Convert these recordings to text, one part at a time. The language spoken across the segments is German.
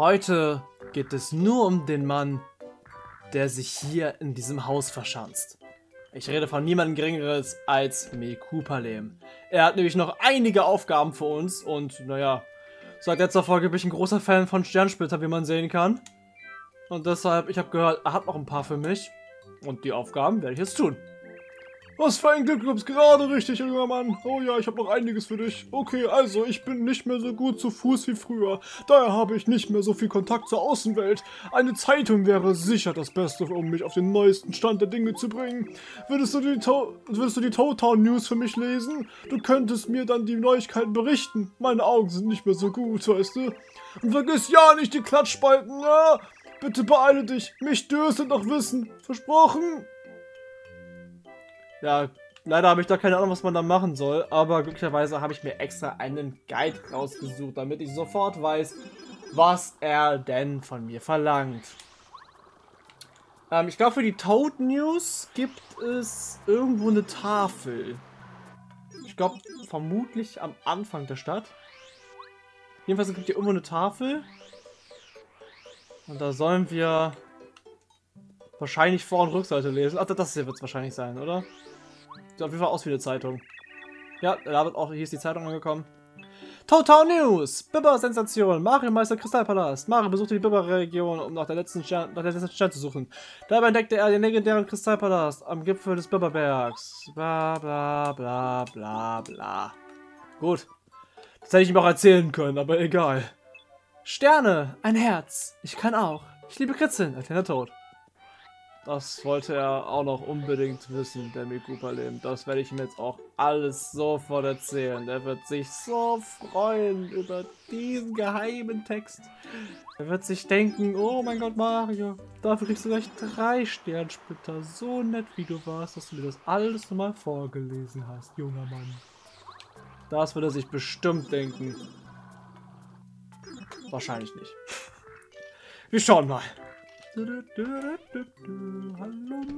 Heute geht es nur um den Mann, der sich hier in diesem Haus verschanzt. Ich rede von niemandem Geringeres als Mekupalem. Er hat nämlich noch einige Aufgaben für uns und, naja, seit letzter Folge bin ich ein großer Fan von Sternsplitter, wie man sehen kann. Und deshalb, ich habe gehört, er hat noch ein paar für mich. Und die Aufgaben werde ich jetzt tun. Was für ein Glück, du kommst gerade richtig, junger Mann. Oh ja, ich habe noch einiges für dich. Okay, also, ich bin nicht mehr so gut zu Fuß wie früher. Daher habe ich nicht mehr so viel Kontakt zur Außenwelt. Eine Zeitung wäre sicher das Beste, um mich auf den neuesten Stand der Dinge zu bringen. Würdest du die, to würdest du die Town News für mich lesen? Du könntest mir dann die Neuigkeiten berichten. Meine Augen sind nicht mehr so gut, weißt du? Und vergiss ja nicht die Klatschspalten, ja? Bitte beeile dich. Mich dürstet noch Wissen. Versprochen? Ja, leider habe ich da keine Ahnung, was man da machen soll, aber glücklicherweise habe ich mir extra einen Guide rausgesucht, damit ich sofort weiß, was er denn von mir verlangt. Ähm, ich glaube, für die Toad News gibt es irgendwo eine Tafel. Ich glaube, vermutlich am Anfang der Stadt. Jedenfalls gibt es hier irgendwo eine Tafel. Und da sollen wir wahrscheinlich Vor- und Rückseite lesen. Ach, das hier wird es wahrscheinlich sein, oder? Sieht auf jeden Fall aus wie eine Zeitung. Ja, da wird auch, hier ist die Zeitung angekommen. Total News! Bibber-Sensation! Mario Meister Kristallpalast. Mario besuchte die Bibber-Region, um nach der letzten Stern, nach der letzten Stern zu suchen. Dabei entdeckte er den legendären Kristallpalast am Gipfel des Bibberbergs. Bla bla bla bla bla. Gut. Das hätte ich ihm auch erzählen können, aber egal. Sterne, ein Herz. Ich kann auch. Ich liebe Kritzeln, ein kleiner Tod. Das wollte er auch noch unbedingt wissen, der Mikupalem. Das werde ich ihm jetzt auch alles sofort erzählen. Der wird sich so freuen über diesen geheimen Text. Er wird sich denken, oh mein Gott, Mario, dafür kriegst du gleich drei Sternsplitter. So nett, wie du warst, dass du mir das alles nochmal vorgelesen hast, junger Mann. Das wird er sich bestimmt denken. Wahrscheinlich nicht. Wir schauen mal. Hallo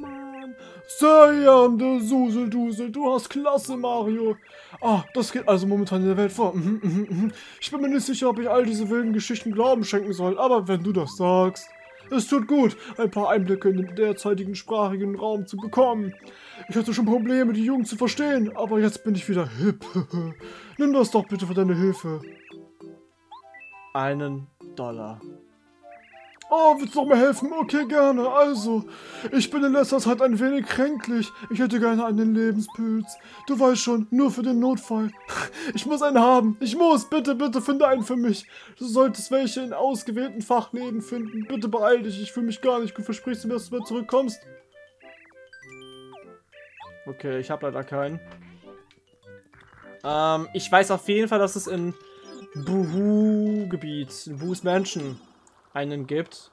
Mann. Sehr der Suseldusel, du hast klasse, Mario. Ah, das geht also momentan in der Welt vor. Mhm, mhm, mhm. Ich bin mir nicht sicher, ob ich all diese wilden Geschichten Glauben schenken soll, aber wenn du das sagst. Es tut gut, ein paar Einblicke in den derzeitigen sprachigen Raum zu bekommen. Ich hatte schon Probleme, die Jugend zu verstehen, aber jetzt bin ich wieder hip. Nimm das doch bitte für deine Hilfe. Einen Dollar. Oh, willst du mal helfen? Okay, gerne. Also, ich bin in letzter Zeit ein wenig kränklich. Ich hätte gerne einen Lebenspilz. Du weißt schon, nur für den Notfall. Ich muss einen haben. Ich muss. Bitte, bitte, finde einen für mich. Du solltest welche in ausgewählten Fachläden finden. Bitte beeil dich. Ich fühle mich gar nicht gut. Versprichst du mir, dass du wieder zurückkommst? Okay, ich habe leider keinen. Ähm, ich weiß auf jeden Fall, dass es in Buhu-Gebiet, in Buhus Mansion, einen gibt.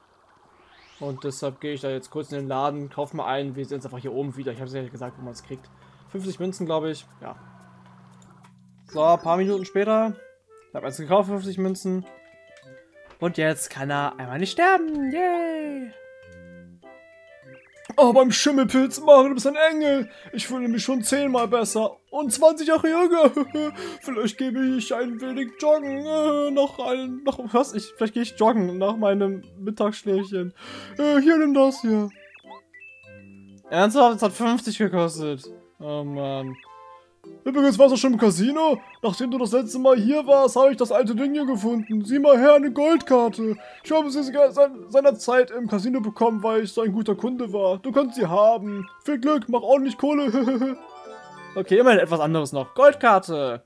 Und deshalb gehe ich da jetzt kurz in den Laden, kaufe mal einen. Wir sehen es einfach hier oben wieder. Ich habe es ja gesagt, wo man es kriegt. 50 Münzen, glaube ich. Ja. So, ein paar Minuten später. Ich habe eins gekauft, 50 Münzen. Und jetzt kann er einmal nicht sterben. Yay! Oh, beim Schimmelpilz, Mario, du bist ein Engel. Ich fühle mich schon zehnmal besser. Und 20 Jahre jünger. vielleicht gebe ich ein wenig joggen. Äh, noch ein, noch, was? Ich, vielleicht gehe ich joggen nach meinem Mittagsschläfchen. Äh, hier, nimm das hier. Ernsthaft? Es hat 50 gekostet. Oh, Mann. Übrigens warst du schon im Casino? Nachdem du das letzte Mal hier warst, habe ich das alte Ding hier gefunden. Sieh mal her, eine Goldkarte. Ich habe sie seinerzeit im Casino bekommen, weil ich so ein guter Kunde war. Du kannst sie haben. Viel Glück, mach ordentlich Kohle. okay, immerhin etwas anderes noch. Goldkarte.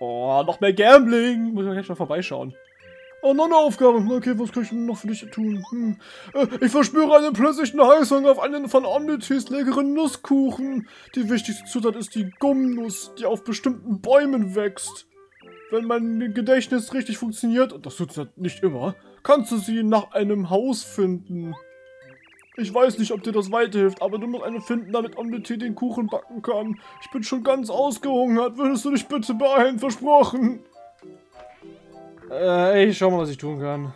Oh, noch mehr Gambling. Muss ich gleich mal vorbeischauen. Oh, noch eine Aufgabe. Okay, was kann ich noch für dich tun? Hm. Äh, ich verspüre einen plötzlichen Heißhunger auf einen von Omnitis leckeren Nusskuchen. Die wichtigste Zutat ist die Gummnuss, die auf bestimmten Bäumen wächst. Wenn mein Gedächtnis richtig funktioniert, und das tut es nicht immer, kannst du sie nach einem Haus finden. Ich weiß nicht, ob dir das weiterhilft, aber du musst eine finden, damit Omniti den Kuchen backen kann. Ich bin schon ganz ausgehungert. Würdest du dich bitte beeilen? Versprochen. Äh, ich schau mal, was ich tun kann.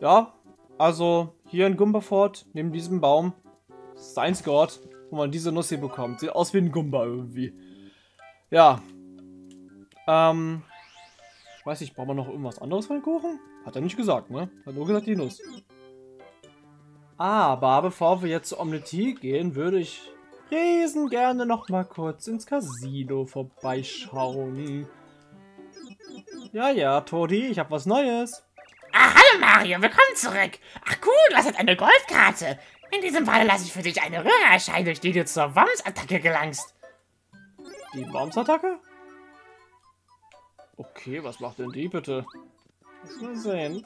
Ja, also hier in Gumberfort, neben diesem Baum, ist der einzige wo man diese Nuss hier bekommt. Sieht aus wie ein Gumba irgendwie. Ja. Ähm, weiß nicht, brauchen wir noch irgendwas anderes für den Kuchen? Hat er nicht gesagt, ne? Hat nur gesagt die Nuss. Aber bevor wir jetzt zu Omnitie gehen, würde ich riesen gerne noch mal kurz ins Casino vorbeischauen. Ja, ja, Todi, ich habe was Neues. Ah, hallo Mario, willkommen zurück. Ach cool, du hast jetzt eine Goldkarte. In diesem Fall lasse ich für dich eine Röhre erscheinen, durch die du zur Worms-Attacke gelangst. Die Bombs-Attacke? Okay, was macht denn die bitte? Lass mal sehen.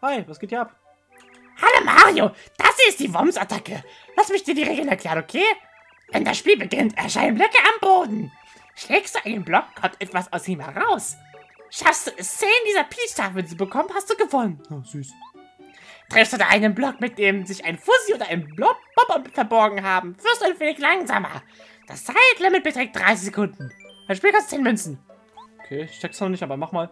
Hi, was geht hier ab? Mario, das hier ist die Worms-Attacke. Lass mich dir die Regeln erklären, okay? Wenn das Spiel beginnt, erscheinen Blöcke am Boden. Schlägst du einen Block, kommt etwas aus ihm heraus. Schaffst du es, 10 dieser Peach-Tafeln zu bekommen, hast du gewonnen. Oh, süß. Triffst du da einen Block, mit dem sich ein Fussi oder ein Blob Bob verborgen haben, wirst du ein wenig langsamer. Das Zeitlimit beträgt 30 Sekunden. Ein Spiel kostet 10 Münzen. Okay, ich check's noch nicht, aber mach mal.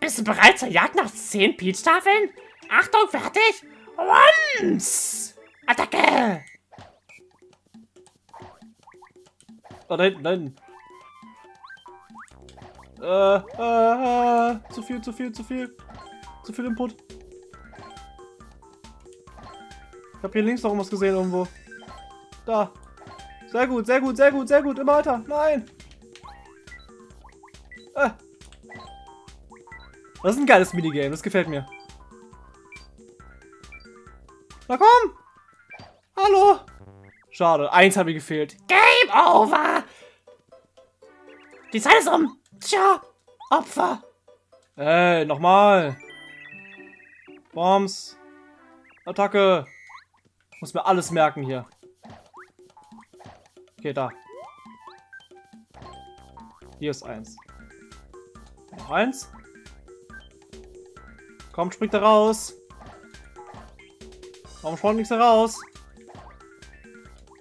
Bist du bereit zur Jagd nach 10 Peach-Tafeln? Achtung, fertig! Rums! Attacke! Oh, da hinten, da hinten. Äh, äh, äh, zu viel, zu viel, zu viel. Zu viel Input. Ich habe hier links noch irgendwas gesehen irgendwo. Da. Sehr gut, sehr gut, sehr gut, sehr gut. Immer weiter. Nein. Äh. Das ist ein geiles Minigame. Das gefällt mir. Na komm. Hallo. Schade. Eins habe ich gefehlt. Game over! Die Zeit ist um! Tja, Opfer! Ey, nochmal. Bombs. Attacke. Muss mir alles merken hier. Okay, da. Hier ist eins. Noch eins. Komm, springt da raus. Warum springt nichts da raus?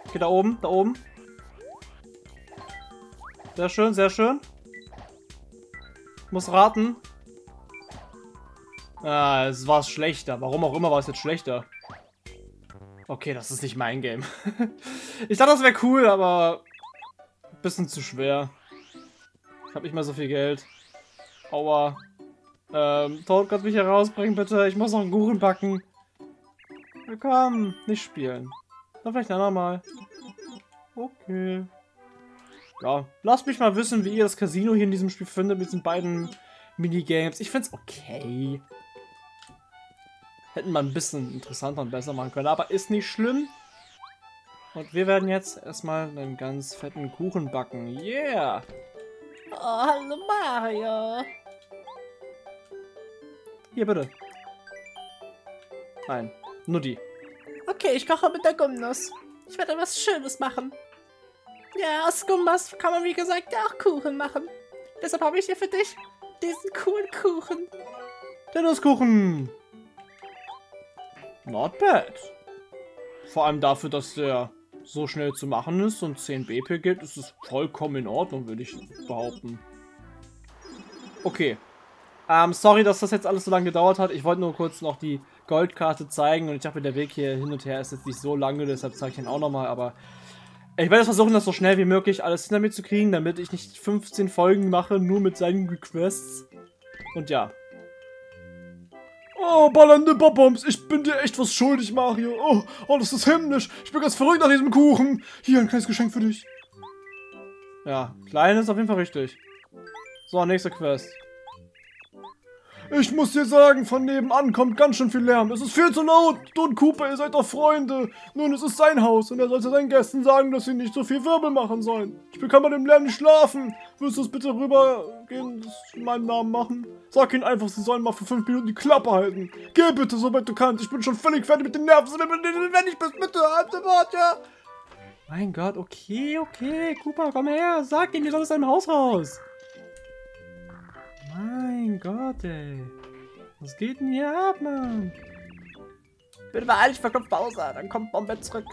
Okay, da oben, da oben. Sehr schön, sehr schön. Ich muss raten. Ah, es war schlechter. Warum auch immer war es jetzt schlechter. Okay, das ist nicht mein Game. ich dachte, das wäre cool, aber... Bisschen zu schwer. Ich habe nicht mehr so viel Geld. Aua. Ähm, Toad, kannst mich hier rausbringen, bitte? Ich muss noch einen Kuchen backen. Ja, komm, nicht spielen. Dann vielleicht ein andermal. Okay. Ja, lasst mich mal wissen, wie ihr das Casino hier in diesem Spiel findet mit diesen beiden Minigames. Ich find's okay. Hätten wir ein bisschen interessanter und besser machen können, aber ist nicht schlimm. Und wir werden jetzt erstmal einen ganz fetten Kuchen backen. Yeah! Oh, hallo Mario! Hier, bitte. Nein, nur die. Okay, ich koche mit der Gummnuss. Ich werde etwas Schönes machen. Ja, aus Gummas kann man wie gesagt ja auch Kuchen machen. Deshalb habe ich hier für dich diesen coolen Kuchen. Der Nusskuchen! Not bad. Vor allem dafür, dass der so schnell zu machen ist und 10 BP gibt, ist es vollkommen in Ordnung, würde ich behaupten. Okay. Ähm, sorry, dass das jetzt alles so lange gedauert hat. Ich wollte nur kurz noch die Goldkarte zeigen und ich dachte, der Weg hier hin und her ist jetzt nicht so lange, deshalb zeige ich ihn auch nochmal, aber ich werde versuchen, das so schnell wie möglich alles hinter mir zu kriegen, damit ich nicht 15 Folgen mache, nur mit seinen Requests. Und ja. Oh, ballernde Bob-Bombs, ich bin dir echt was schuldig, Mario. Oh, oh, das ist himmlisch. Ich bin ganz verrückt nach diesem Kuchen. Hier, ein kleines Geschenk für dich. Ja, klein ist auf jeden Fall richtig. So, nächste Quest. Ich muss dir sagen, von nebenan kommt ganz schön viel Lärm. Es ist viel zu laut. Du und Cooper, ihr seid doch Freunde. Nun, es ist sein Haus und er sollte seinen Gästen sagen, dass sie nicht so viel Wirbel machen sollen. Ich kann bei dem Lärm nicht schlafen. Willst du es bitte rübergehen, das in meinem Namen machen? Sag ihnen einfach, sie sollen mal für fünf Minuten die Klappe halten. Geh bitte, sobald du kannst. Ich bin schon völlig fertig mit den Nerven. Wenn ich bist, bitte, alte Wort, ja. Mein Gott, okay, okay. Cooper, komm her. Sag ihnen, die soll aus deinem Haus raus. Mein Gott, ey. Was geht denn hier ab, Mann? Bitte beeil dich, verklopft Bowser, dann kommt Bombett zurück.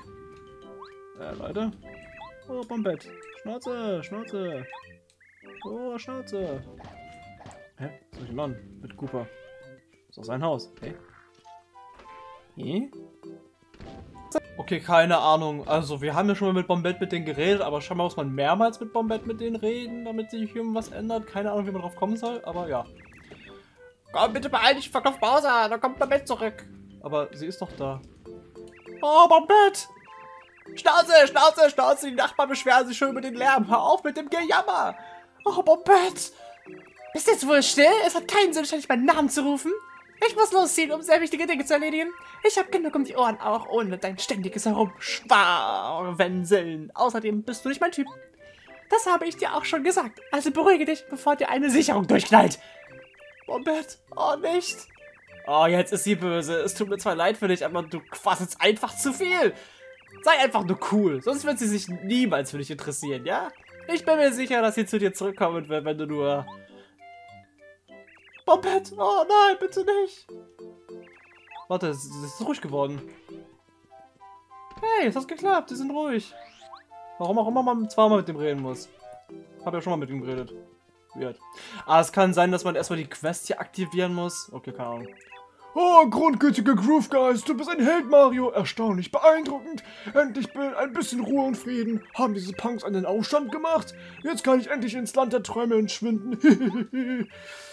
Äh, Leute. Oh, Bombett. Schnauze, Schnauze. Oh, Schnauze. Hä? Was soll ich machen? Mit Cooper. ist doch sein Haus, okay? Hm? Okay, keine Ahnung. Also, wir haben ja schon mal mit Bombett mit denen geredet, aber scheinbar muss man mehrmals mit Bombett mit denen reden, damit sich irgendwas ändert. Keine Ahnung, wie man drauf kommen soll, aber ja. Komm, bitte beeil dich, verkauf Bowser, dann kommt Bombett zurück. Aber sie ist doch da. Oh, Bombett! Schnauze, Schnauze, Schnauze, die Nachbarn beschweren sich schon über den Lärm. Hör auf mit dem Gejammer. Oh, Bombett! Bist du jetzt wohl still? Es hat keinen Sinn, ständig meinen Namen zu rufen. Ich muss losziehen, um sehr wichtige Dinge zu erledigen. Ich habe genug um die Ohren, auch ohne dein ständiges Herumschwarwenseln. Außerdem bist du nicht mein Typ. Das habe ich dir auch schon gesagt. Also beruhige dich, bevor dir eine Sicherung durchknallt. Bombett, oh nicht. Oh, jetzt ist sie böse. Es tut mir zwar leid für dich, aber du quasselst einfach zu viel. Sei einfach nur cool, sonst wird sie sich niemals für dich interessieren, ja? Ich bin mir sicher, dass sie zu dir zurückkommen wird, wenn du nur Bobbett! Oh nein, bitte nicht! Warte, es ist ruhig geworden. Hey, es hat geklappt, die sind ruhig. Warum auch immer man zweimal mit dem reden muss. Hab ja schon mal mit ihm geredet. Weird. Ah, es kann sein, dass man erstmal die Quest hier aktivieren muss. Okay, keine Ahnung. Oh, grundgültiger Groove Guys, du bist ein Held, Mario. Erstaunlich beeindruckend. Endlich ein bisschen Ruhe und Frieden. Haben diese Punks einen Aufstand gemacht? Jetzt kann ich endlich ins Land der Träume entschwinden.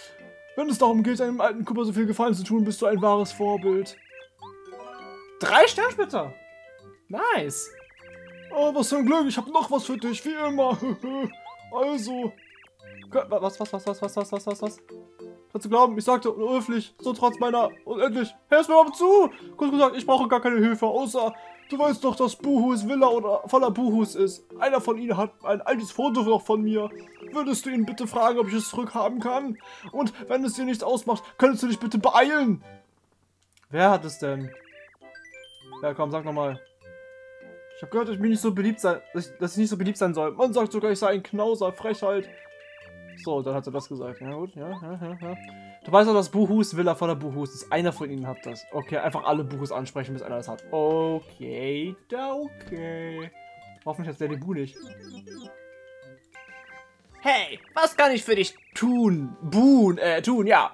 Wenn es darum geht, einem alten Cooper so viel Gefallen zu tun, bist du ein wahres Vorbild. Drei Sternsplitter. Nice. Oh, was für ein Glück. Ich habe noch was für dich, wie immer. also. Was, was, was, was, was, was, was, was, was? Kannst du glauben, ich sagte unhöflich, so trotz meiner... Unendlich. Hörst mir mal zu! Kurz gesagt, ich brauche gar keine Hilfe, außer Du weißt doch, dass Buhus Villa oder voller Buhus ist. Einer von ihnen hat ein altes Foto noch von mir. Würdest du ihn bitte fragen, ob ich es zurückhaben kann? Und wenn es dir nichts ausmacht, könntest du dich bitte beeilen? Wer hat es denn? Ja, komm, sag nochmal. Ich habe gehört, dass ich nicht so beliebt sein, dass ich nicht so beliebt sein soll. Man sagt sogar, ich sei ein Knauser, Frechheit. So, dann hat er das gesagt. Ja gut, ja, ja, ja, ja. Du weißt doch, dass Buhus Villa voller Buhus ist. Einer von ihnen hat das. Okay, einfach alle Buhus ansprechen, bis einer das hat. Okay, da okay. Hoffentlich hat der die Bu nicht. Hey, was kann ich für dich tun? Boon, äh, tun, ja.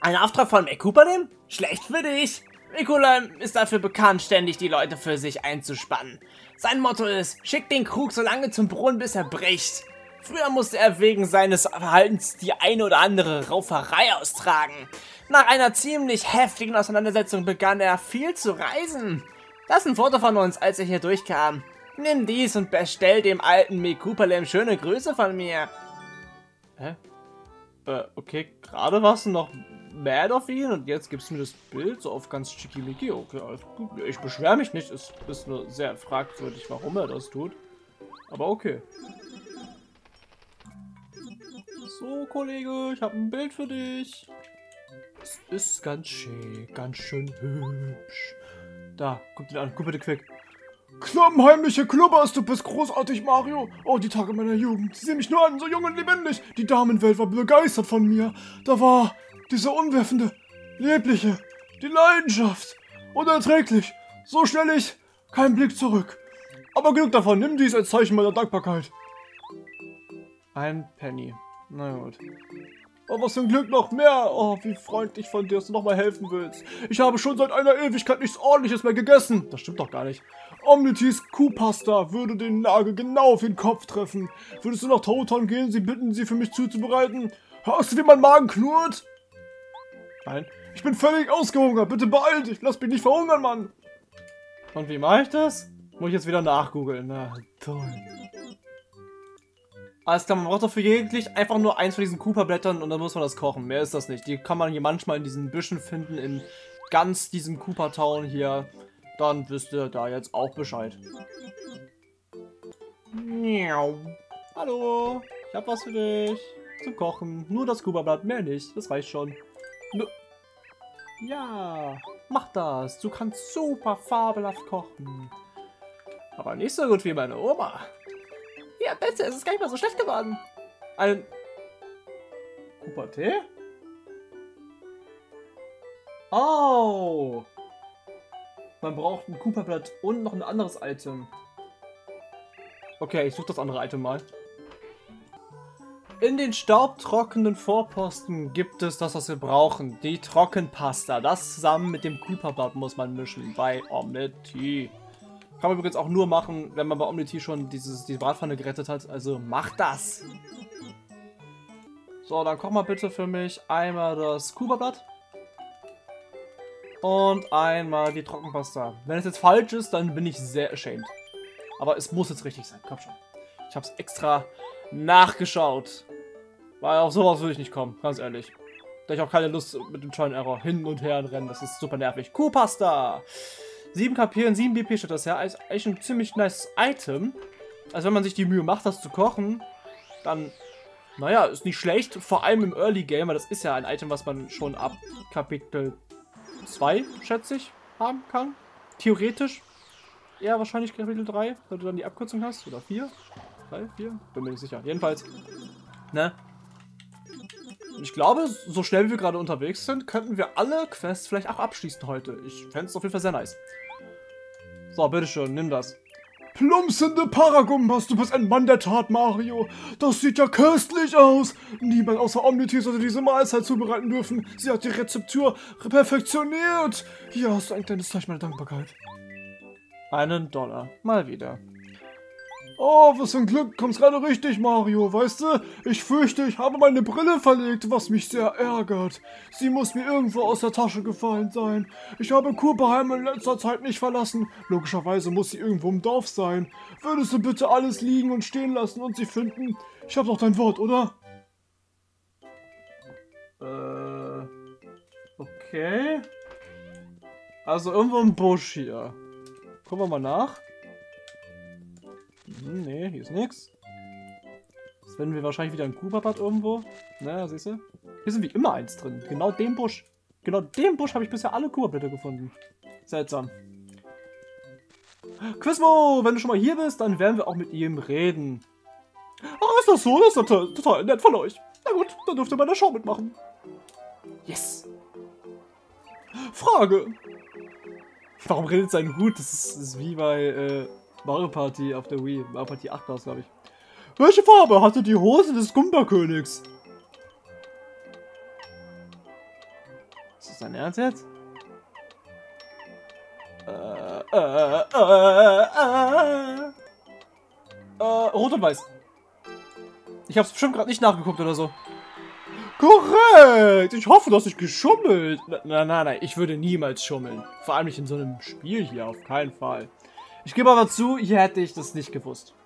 Ein Auftrag von McCooperlim? Schlecht für dich. Mikulam ist dafür bekannt, ständig die Leute für sich einzuspannen. Sein Motto ist, schick den Krug so lange zum Brunnen, bis er bricht. Früher musste er wegen seines Verhaltens die eine oder andere Rauferei austragen. Nach einer ziemlich heftigen Auseinandersetzung begann er viel zu reisen. Das ist ein Foto von uns, als er hier durchkam. Nimm dies und bestell dem alten Mekupalem schöne Grüße von mir. Hä? Äh, okay, gerade warst du noch mad auf ihn und jetzt gibst du mir das Bild so auf ganz schickimicki. Okay, alles gut. Ich beschwere mich nicht, es ist nur sehr fragwürdig, warum er das tut. Aber okay. So, Kollege, ich habe ein Bild für dich. Es ist ganz schön, ganz schön hübsch. Da, guck dir an, guck bitte quick. Klammenheimliche Klubbers, du bist großartig, Mario. Oh, die Tage meiner Jugend. Sieh mich nur an, so jung und lebendig. Die Damenwelt war begeistert von mir. Da war diese unwerfende, liebliche, die Leidenschaft. Unerträglich. So schnell ich, kein Blick zurück. Aber genug davon, nimm dies als Zeichen meiner Dankbarkeit. Ein Penny. Na gut. Oh, was für ein Glück noch mehr. Oh, wie freundlich von dir, dass du nochmal helfen willst. Ich habe schon seit einer Ewigkeit nichts ordentliches mehr gegessen. Das stimmt doch gar nicht. Omnitis Kuhpasta würde den Nagel genau auf den Kopf treffen. Würdest du nach Tauton gehen, sie bitten, sie für mich zuzubereiten? Hörst du, wie mein Magen knurrt? Nein. Ich bin völlig ausgehungert. Bitte beeil dich. Lass mich nicht verhungern, Mann. Und wie mache ich das? Muss ich jetzt wieder nachgoogeln. Na, toll. Alles klar, man braucht dafür jeglich einfach nur eins von diesen Cooper-Blättern und dann muss man das kochen. Mehr ist das nicht. Die kann man hier manchmal in diesen Büschen finden, in ganz diesem Cooper-Town hier. Dann wisst ihr da jetzt auch Bescheid. Miau. Hallo, ich hab was für dich. Zum Kochen. Nur das Cooper-Blatt, mehr nicht. Das reicht schon. Nur ja, mach das. Du kannst super fabelhaft kochen. Aber nicht so gut wie meine Oma. Ja, besser, es ist gar nicht mal so schlecht geworden. Ein Cooper-Tee? Oh! Man braucht ein Cooper-Blatt und noch ein anderes Item. Okay, ich suche das andere Item mal. In den staubtrockenen Vorposten gibt es das, was wir brauchen. Die Trockenpasta. Das zusammen mit dem Cooper-Blatt muss man mischen bei Omnity. Kann man übrigens auch nur machen, wenn man bei Omnity schon dieses, die Bratpfanne gerettet hat. Also macht das. So, dann koch mal bitte für mich einmal das Kuba-Blatt. Und einmal die Trockenpasta. Wenn es jetzt falsch ist, dann bin ich sehr ashamed. Aber es muss jetzt richtig sein. Komm schon. Ich habe es extra nachgeschaut. Weil auf sowas würde ich nicht kommen, ganz ehrlich. Da ich auch keine Lust mit dem Trial Error hin und her rennen. Das ist super nervig. Kuhpasta! 7 KP und 7 BP steht das ja. Ist eigentlich ein ziemlich nice Item. Also wenn man sich die Mühe macht, das zu kochen, dann, naja, ist nicht schlecht. Vor allem im Early Game, weil das ist ja ein Item, was man schon ab Kapitel 2, schätze ich, haben kann. Theoretisch. Ja, wahrscheinlich Kapitel 3, weil du dann die Abkürzung hast. Oder 4? 3, 4? Bin mir nicht sicher. Jedenfalls, ne? Ich glaube, so schnell wie wir gerade unterwegs sind, könnten wir alle Quests vielleicht auch abschließen heute. Ich fände es auf jeden Fall sehr nice. So, bitteschön, nimm das. Plumpsende Paragumbas, du bist ein Mann der Tat, Mario. Das sieht ja köstlich aus. Niemand außer Omnity sollte diese Mahlzeit zubereiten dürfen. Sie hat die Rezeptur perfektioniert. Hier hast du ein kleines Zeichen meiner Dankbarkeit. Einen Dollar. Mal wieder. Oh, was für ein Glück, kommst gerade richtig, Mario, weißt du? Ich fürchte, ich habe meine Brille verlegt, was mich sehr ärgert. Sie muss mir irgendwo aus der Tasche gefallen sein. Ich habe Kurbeheim in letzter Zeit nicht verlassen. Logischerweise muss sie irgendwo im Dorf sein. Würdest du bitte alles liegen und stehen lassen und sie finden? Ich habe doch dein Wort, oder? Äh. Okay. Also irgendwo im Busch hier. Gucken wir mal nach. Hm, nee, hier ist nichts. Jetzt finden wir wahrscheinlich wieder ein Kuba-Bad irgendwo. Naja, siehst du? Hier sind wie immer eins drin. Genau dem Busch. Genau dem Busch habe ich bisher alle Kuba-Blätter gefunden. Seltsam. Quizmo, wenn du schon mal hier bist, dann werden wir auch mit ihm reden. Ach, ist das so? Das ist total, total nett von euch. Na gut, dann dürft ihr bei der Show mitmachen. Yes. Frage. Warum redet sein Hut? Das ist, das ist wie bei äh, Mario Party auf der Wii. Mario Party 8 war es, glaube ich. Welche Farbe hatte die Hose des Gumba-Königs? Ist das dein Ernst jetzt? Äh, äh, äh, äh, äh, rot und weiß. Ich hab's bestimmt gerade nicht nachgeguckt oder so. Korrekt! Ich hoffe, dass ich geschummelt. Nein, nein, nein, ich würde niemals schummeln. Vor allem nicht in so einem Spiel hier, auf keinen Fall. Ich gebe aber zu, hier hätte ich das nicht gewusst.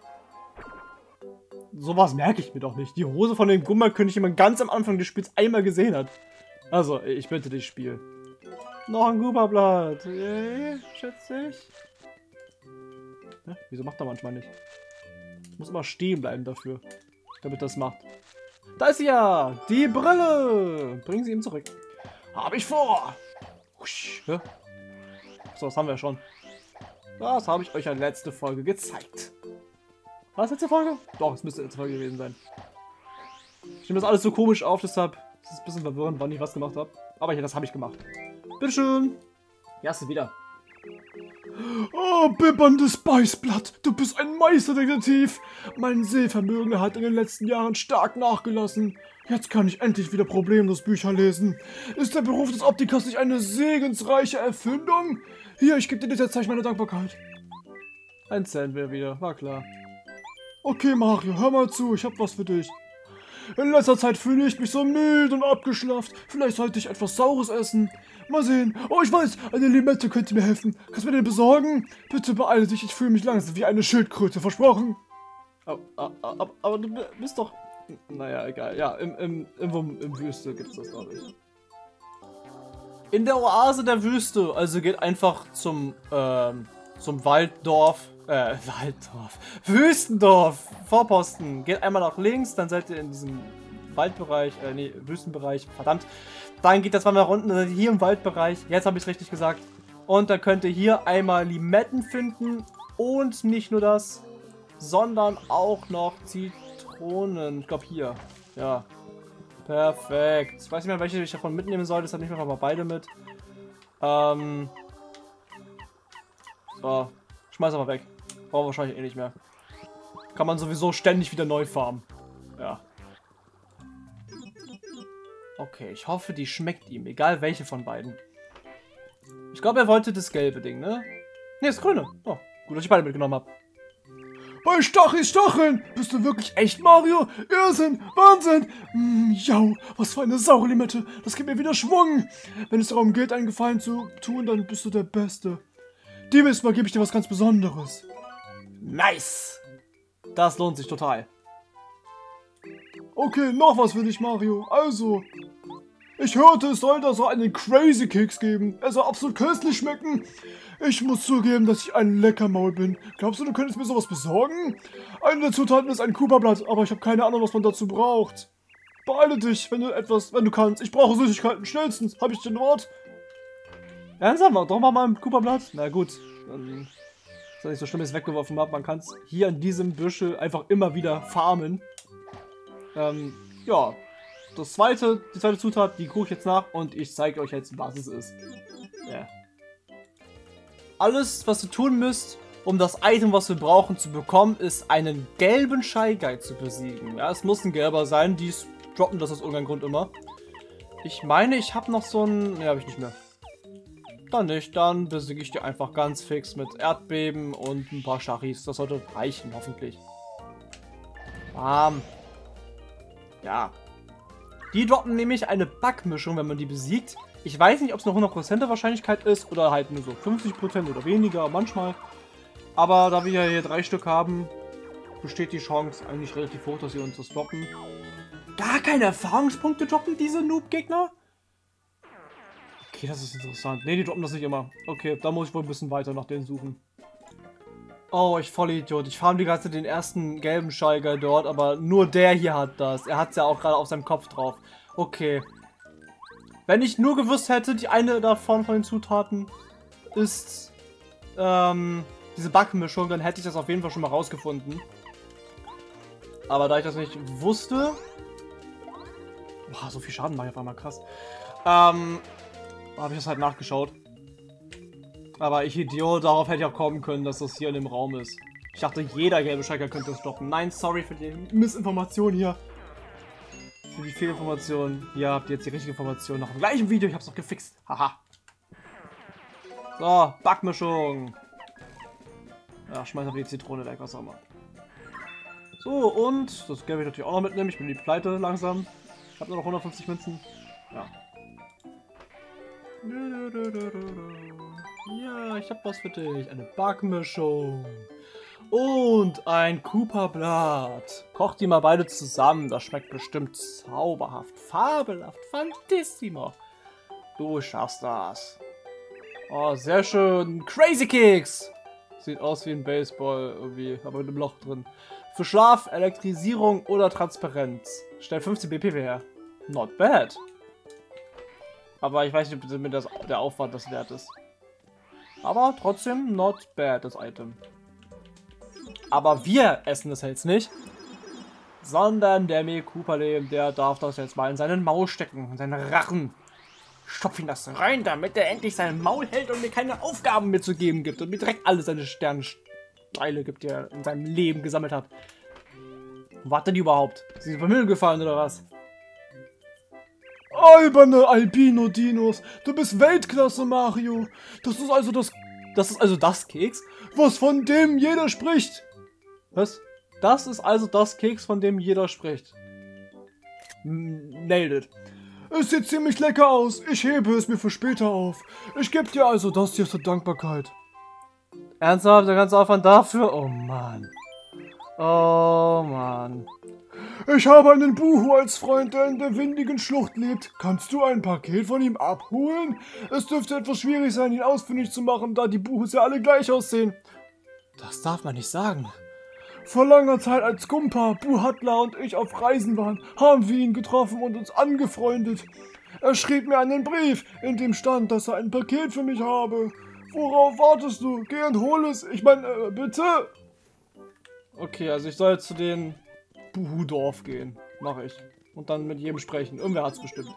Sowas merke ich mir doch nicht. Die Hose von dem Gummerkönig, die man ganz am Anfang des Spiels einmal gesehen hat. Also, ich bitte dich, Spiel. Noch ein Gummerblatt. Yay, schätze ich. Ja, wieso macht er manchmal nicht? Ich muss immer stehen bleiben dafür, damit das macht. Da ist sie ja! Die Brille! Bringen sie ihm zurück. Habe ich vor! Husch, ja? So, das haben wir schon. Das habe ich euch in der letzten Folge gezeigt. War das letzte Folge? Doch, es müsste letzte Folge gewesen sein. Ich nehme das alles so komisch auf, deshalb ist es ein bisschen verwirrend, wann ich was gemacht habe. Aber ja, das habe ich gemacht. Bitteschön. Ja, ist wieder. Oh, bibberndes Beißblatt, du bist ein Meisterdetektiv. Mein Sehvermögen hat in den letzten Jahren stark nachgelassen. Jetzt kann ich endlich wieder problemlos Bücher lesen. Ist der Beruf des Optikers nicht eine segensreiche Erfindung? Hier, ich gebe dir das Zeichen meiner Dankbarkeit. Ein Cent wäre wieder, war klar. Okay, Mario, hör mal zu, ich hab was für dich. In letzter Zeit fühle ich mich so müde und abgeschlafft. Vielleicht sollte ich etwas Saures essen. Mal sehen. Oh, ich weiß, eine Limette könnte mir helfen. Kannst du mir den besorgen? Bitte beeile dich, ich fühle mich langsam wie eine Schildkröte, versprochen. Aber, aber, aber du bist doch... Naja, egal. Ja, im, im, irgendwo im Wüste gibt es das, glaube ich. In der Oase der Wüste. Also geht einfach zum, ähm, zum Walddorf. Äh, Walddorf. Wüstendorf. Vorposten. Geht einmal nach links, dann seid ihr in diesem Waldbereich, äh, nee, Wüstenbereich. Verdammt. Dann geht das mal nach unten, dann seid ihr hier im Waldbereich. Jetzt habe ich es richtig gesagt. Und dann könnt ihr hier einmal Limetten finden. Und nicht nur das, sondern auch noch Zitronen. Ich glaube hier. Ja. Perfekt. Ich weiß nicht mehr, welche ich davon mitnehmen soll. Deshalb nehme ich einfach mal beide mit. Ähm. So. Schmeiß aber weg. Brauchen wir wahrscheinlich eh nicht mehr. Kann man sowieso ständig wieder neu farmen. Ja. Okay, ich hoffe, die schmeckt ihm. Egal welche von beiden. Ich glaube, er wollte das gelbe Ding, ne? Ne, das grüne. Oh, Gut, dass ich beide mitgenommen habe. Bei Stachis Stacheln! Bist du wirklich echt Mario? Irrsinn! Wahnsinn! Mm, jau, was für eine Sauerlimette! Das gibt mir wieder Schwung! Wenn es darum geht, einen Gefallen zu tun, dann bist du der Beste. Diesmal gebe ich dir was ganz Besonderes. Nice! Das lohnt sich total. Okay, noch was für dich, Mario. Also, ich hörte, es soll da so einen Crazy Keks geben. Er soll absolut köstlich schmecken. Ich muss zugeben, dass ich ein Leckermaul bin. Glaubst du, du könntest mir sowas besorgen? Eine der Zutaten ist ein Kuba-Blatt, aber ich habe keine Ahnung, was man dazu braucht. Beeile dich, wenn du etwas, wenn du kannst. Ich brauche Süßigkeiten, schnellstens. Habe ich den Wort? Ernsthaft? Doch mal mal ein Kuba-Blatt? Na gut, dann so dass ich es weggeworfen habe. Man kann es hier in diesem Büschel einfach immer wieder farmen. Ähm, ja. Das zweite, die zweite Zutat, die gucke ich jetzt nach und ich zeige euch jetzt, was es ist. Ja. Alles, was ihr tun müsst, um das Item, was wir brauchen, zu bekommen, ist einen gelben Shy Guy zu besiegen. Ja, es muss ein gelber sein, die droppen das aus irgendeinem Grund immer. Ich meine, ich habe noch so einen... Ne, habe ich nicht mehr. Dann nicht, dann besiege ich die einfach ganz fix mit Erdbeben und ein paar Schachis. Das sollte reichen, hoffentlich. Bam. Ja. Die droppen nämlich eine Backmischung, wenn man die besiegt. Ich weiß nicht, ob es eine 100% Wahrscheinlichkeit ist oder halt nur so 50% oder weniger, manchmal. Aber da wir hier drei Stück haben, besteht die Chance eigentlich relativ hoch, dass sie uns das droppen. Gar keine Erfahrungspunkte droppen diese Noob-Gegner? Okay, das ist interessant. Ne, die droppen das nicht immer. Okay, da muss ich wohl ein bisschen weiter nach denen suchen. Oh, ich Vollidiot. Ich farm die ganze den ersten gelben Schalger dort, aber nur der hier hat das. Er hat es ja auch gerade auf seinem Kopf drauf. Okay. Wenn ich nur gewusst hätte, die eine davon von den Zutaten ist ähm, diese Backmischung, dann hätte ich das auf jeden Fall schon mal rausgefunden. Aber da ich das nicht wusste... Boah, so viel Schaden mache ich auf einmal, krass. Ähm, habe ich das halt nachgeschaut. Aber ich Idiot, darauf hätte ich auch kommen können, dass das hier in dem Raum ist. Ich dachte, jeder gelbe Schalker könnte es stoppen. Nein, sorry für die Missinformation hier. Für die Fehlinformation. Ihr habt jetzt die richtige Information noch im gleichen Video. Ich hab's noch gefixt. Haha. So, Backmischung. Ja, schmeiß auf die Zitrone weg, was auch immer. So, und das Geld will ich natürlich auch noch mitnehmen. Ich bin die Pleite langsam. Ich habe nur noch 150 Münzen. Ja. Ja, ich habe was für dich. Eine Backmischung. Und ein Cooper-Blatt. Kocht die mal beide zusammen. Das schmeckt bestimmt zauberhaft, fabelhaft, fantissimo. Du schaffst das. Oh, sehr schön. Crazy Kicks. Sieht aus wie ein Baseball irgendwie, aber mit einem Loch drin. Für Schlaf, Elektrisierung oder Transparenz. Stellt 15 BPW her. Not bad. Aber ich weiß nicht, ob das, der Aufwand das wert ist. Aber trotzdem not bad, das Item. Aber wir essen das jetzt nicht. Sondern der Mekupale, der darf das jetzt mal in seinen Maul stecken, in seinen Rachen. Stopf ihn das rein, damit er endlich sein Maul hält und mir keine Aufgaben mehr zu geben gibt und mir direkt alle seine Sternsteile gibt, die er in seinem Leben gesammelt hat. Denn die überhaupt? Sind sie vom Himmel gefallen oder was? Alberne Albino-Dinos, du bist Weltklasse, Mario. Das ist also das... Das ist also das Keks? Was von dem jeder spricht. Was? Das ist also das Keks, von dem jeder spricht. Nailed it. Es sieht ziemlich lecker aus. Ich hebe es mir für später auf. Ich gebe dir also das hier zur Dankbarkeit. Ernsthaft, der ganze Aufwand dafür? Oh Mann. Oh Mann. Ich habe einen Buhu als Freund, der in der windigen Schlucht lebt. Kannst du ein Paket von ihm abholen? Es dürfte etwas schwierig sein, ihn ausfindig zu machen, da die Buhus ja alle gleich aussehen. Das darf man nicht sagen. Vor langer Zeit, als Gumpa, Buhatla und ich auf Reisen waren, haben wir ihn getroffen und uns angefreundet. Er schrieb mir einen Brief, in dem stand, dass er ein Paket für mich habe. Worauf wartest du? Geh und hol es. Ich meine, äh, bitte. Okay, also ich soll zu den Buhu-Dorf gehen. Mache ich. Und dann mit jedem sprechen. Irgendwer hat's bestimmt.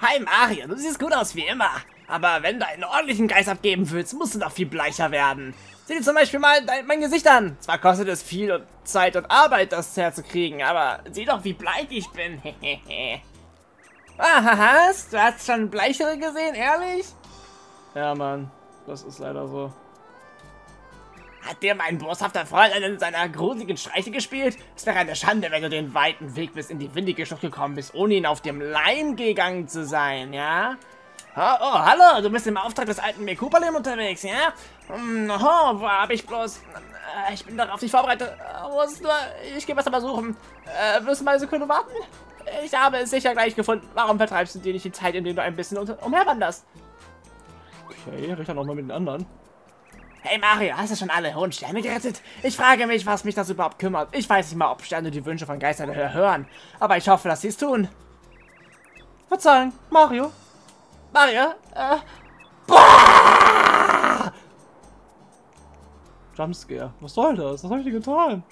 Hi Mario, du siehst gut aus wie immer. Aber wenn du einen ordentlichen Geist abgeben willst, musst du doch viel bleicher werden. Sieh dir zum Beispiel mal dein, mein Gesicht an. Zwar kostet es viel Zeit und Arbeit, das herzukriegen, aber sieh doch, wie bleich ich bin. ah, hast? Du hast schon bleichere gesehen, ehrlich? Ja, Mann. Das ist leider so. Hat dir mein boshafter Freund einen seiner gruseligen Streiche gespielt? Es wäre eine Schande, wenn du den weiten Weg bis in die windige Schlucht gekommen bist, ohne ihn auf dem Leim gegangen zu sein, ja? Oh, oh, hallo, du bist im Auftrag des alten Mekupalim unterwegs, ja? Hm, oh, wo hab ich bloß... Äh, Ich bin darauf nicht vorbereitet. Äh, Wo ist nur... Ich gehe was aber suchen. Äh, wirst du mal eine Sekunde warten? Ich habe es sicher gleich gefunden. Warum vertreibst du dir nicht die Zeit, indem du ein bisschen umherwanderst? Okay, red dann auch mal mit den anderen. Hey Mario, hast du schon alle hohen Sterne gerettet? Ich frage mich, was mich das überhaupt kümmert. Ich weiß nicht mal, ob Sterne die Wünsche von Geistern hören. Aber ich hoffe, dass sie es tun. Verzeihen, Mario. Mario, äh, Jumpscare. Was soll das? Was hab ich denn getan?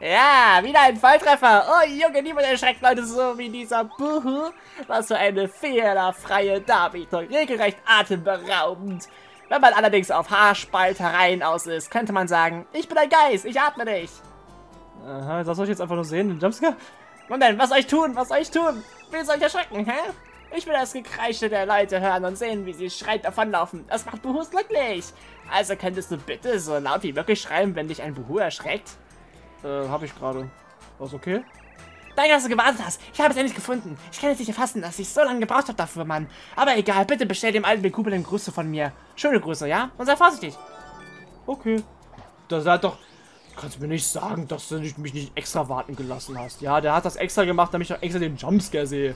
Ja, wieder ein Volltreffer. Oh Junge, niemand erschreckt Leute so wie dieser Buhu. Was für eine fehlerfreie Darbietung. Regelrecht atemberaubend. Wenn man allerdings auf Haarspaltereien aus ist, könnte man sagen, ich bin ein Geist, ich atme dich. Aha, das soll ich jetzt einfach nur sehen, den Jumpscare? Dann, was soll ich tun? Was soll ich tun? Wen soll ich erschrecken, hä? Ich will das Gekreische der Leute hören und sehen, wie sie schreit davonlaufen. Das macht Buhus glücklich. Also könntest du bitte so laut wie möglich schreiben, wenn dich ein Buhu erschreckt? Äh, hab ich gerade. Was okay? Danke, dass du gewartet hast. Ich habe es endlich gefunden. Ich kann jetzt nicht erfassen, dass ich so lange gebraucht habe dafür, Mann. Aber egal, bitte bestell dem alten Bekubel Grüße von mir. Schöne Grüße, ja? Und sei vorsichtig. Okay. Das hat doch. Du kannst mir nicht sagen, dass du mich nicht extra warten gelassen hast. Ja, der hat das extra gemacht, damit ich auch extra den Jumpscare sehe.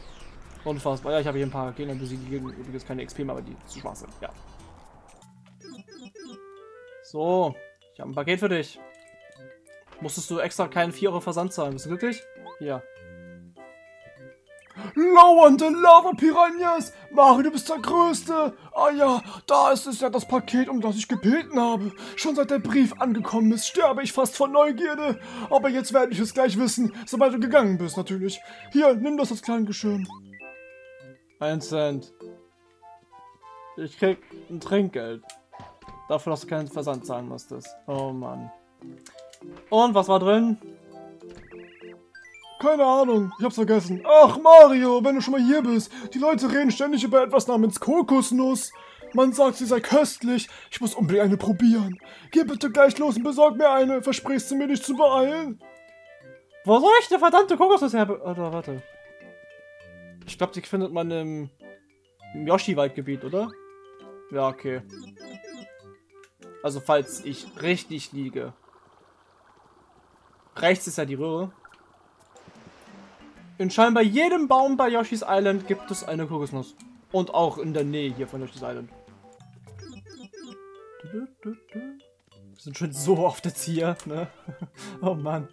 Unfassbar. Ja, ich habe hier ein paar Gegner besiegt, die übrigens keine XP mehr, aber die zu schwach sind. Ja. So, ich habe ein Paket für dich. Musstest du extra keinen 4 Euro Versand zahlen. Bist du glücklich? Hier. Lauernde Lava-Piranhas! Mario, du bist der Größte! Ah ja, da ist es ja das Paket, um das ich gebeten habe. Schon seit der Brief angekommen ist, sterbe ich fast vor Neugierde. Aber jetzt werde ich es gleich wissen, sobald du gegangen bist, natürlich. Hier, nimm das als Kleingeschirr. Ein Cent. Ich krieg ein Trinkgeld. Dafür, dass du keinen Versand zahlen musstest. Oh Mann. Und was war drin? Keine Ahnung, ich hab's vergessen. Ach, Mario, wenn du schon mal hier bist. Die Leute reden ständig über etwas namens Kokosnuss. Man sagt, sie sei köstlich. Ich muss unbedingt eine probieren. Geh bitte gleich los und besorg mir eine. Versprichst du mir nicht zu beeilen? Wo soll ich eine verdammte Kokosnuss her... Oder warte. Ich glaube, die findet man im, im Yoshi-Waldgebiet, oder? Ja, okay. Also, falls ich richtig liege. Rechts ist ja die Röhre. In scheinbar jedem Baum bei Yoshi's Island gibt es eine Kokosnuss. Und auch in der Nähe hier von Yoshi's Island. Wir sind schon so oft jetzt hier, ne? Oh Mann.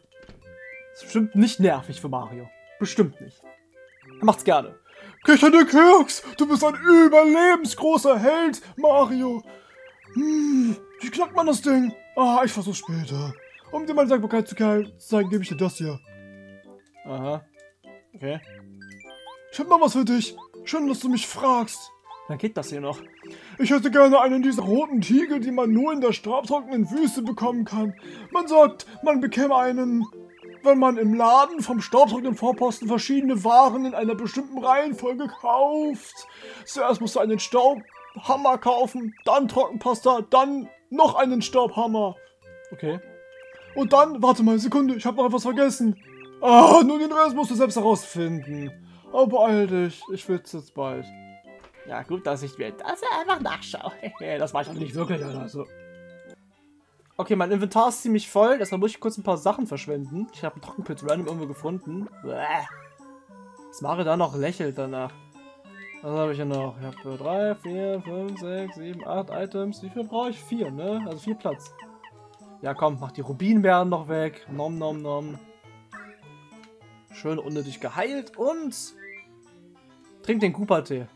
Das ist bestimmt nicht nervig für Mario. Bestimmt nicht. Er macht's gerne. Kichernde Kirks, du bist ein überlebensgroßer Held, Mario. Hm, wie knackt man das Ding? Ah, ich versuch's später. Um dir meine Dankbarkeit zu zeigen, gebe ich dir das hier. Aha. Okay. Ich hab noch was für dich. Schön, dass du mich fragst. Dann geht das hier noch. Ich hätte gerne einen dieser roten Tiegel, die man nur in der staubtrockenen Wüste bekommen kann. Man sagt, man bekäme einen, wenn man im Laden vom staubtrockenen Vorposten verschiedene Waren in einer bestimmten Reihenfolge kauft. Zuerst musst du einen Staubhammer kaufen, dann Trockenpasta, dann noch einen Staubhammer. Okay. Und dann, warte mal, Sekunde, ich habe noch etwas vergessen. Ah, den Rest musst du selbst herausfinden. Aber beeil dich, ich will's jetzt bald. Ja, gut, dass ich mir das einfach nachschaue. das war ich auch nicht wirklich, also. Okay, mein Inventar ist ziemlich voll, deshalb muss ich kurz ein paar Sachen verschwenden. Ich habe einen Trockenpilz random irgendwo gefunden. Bäh. Was Mario da noch lächelt danach. Was habe ich hier noch? Ich habe 3, 4, 5, 6, 7, 8 Items. Wie viel brauche ich? 4, ne? Also 4 Platz. Ja, komm, mach die Rubinbeeren noch weg. Nom, nom, nom. Schön unnötig geheilt und trink den Koopa-Tee.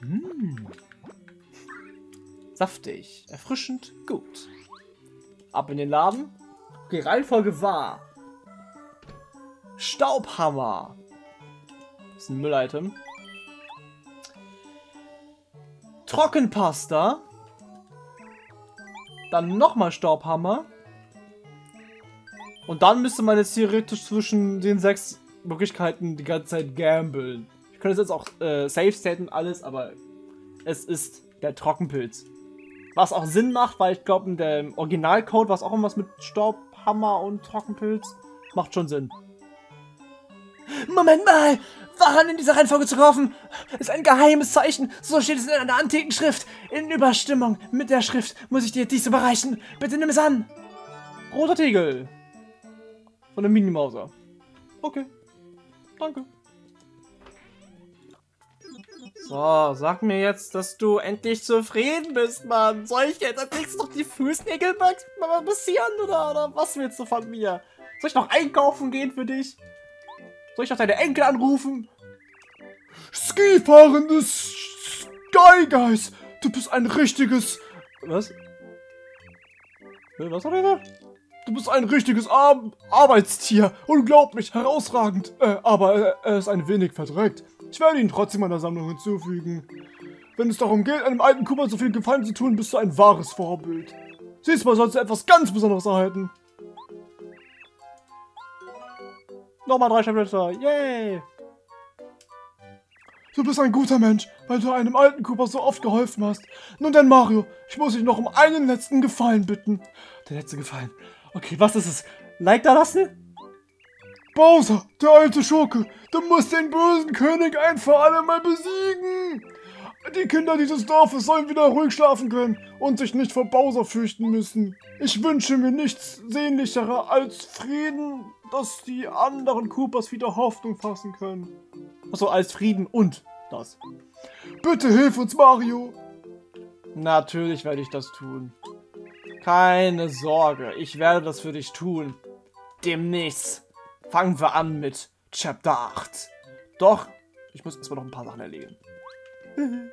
Mm. Saftig, erfrischend, gut. Ab in den Laden. Okay, Reihenfolge war Staubhammer. Das ist ein Müllitem. Trockenpasta. Dann nochmal Staubhammer. Und dann müsste man jetzt theoretisch zwischen den sechs Möglichkeiten die ganze Zeit gambeln. Ich könnte jetzt auch äh, safe staten alles, aber es ist der Trockenpilz. Was auch Sinn macht, weil ich glaube, in dem Originalcode war es auch irgendwas mit Staubhammer und Trockenpilz. Macht schon Sinn. Moment mal! Waren in dieser Reihenfolge zu kaufen ist ein geheimes Zeichen. So steht es in einer antiken Schrift. In Überstimmung mit der Schrift muss ich dir dies überreichen. Bitte nimm es an. Roter Tegel. Von der Minimauser. Okay. Danke. So, sag mir jetzt, dass du endlich zufrieden bist, Mann. Soll ich jetzt als nächstes noch die Fußnägel massieren oder, oder was willst du von mir? Soll ich noch einkaufen gehen für dich? Soll ich noch deine Enkel anrufen? Skifahrendes Sky Guys. Du bist ein richtiges. Was? Äh, Was hat er gesagt? Du bist ein richtiges Ar Arbeitstier. Unglaublich, herausragend. Äh, aber äh, er ist ein wenig verdreckt. Ich werde ihn trotzdem meiner Sammlung hinzufügen. Wenn es darum geht, einem alten Cooper so viel Gefallen zu tun, bist du ein wahres Vorbild. Diesmal sollst du etwas ganz Besonderes erhalten. Nochmal drei Schablötter. Yay! Du bist ein guter Mensch, weil du einem alten Cooper so oft geholfen hast. Nun denn, Mario, ich muss dich noch um einen letzten Gefallen bitten. Der letzte Gefallen. Okay, was ist es? Like da lassen? Bowser, der alte Schurke, du musst den bösen König ein für alle Mal besiegen. Die Kinder dieses Dorfes sollen wieder ruhig schlafen können und sich nicht vor Bowser fürchten müssen. Ich wünsche mir nichts sehnlicherer als Frieden, dass die anderen Coopers wieder Hoffnung fassen können. Achso, als Frieden und das. Bitte hilf uns, Mario. Natürlich werde ich das tun. Keine Sorge, ich werde das für dich tun. Demnächst fangen wir an mit Chapter 8. Doch, ich muss erstmal noch ein paar Sachen erledigen.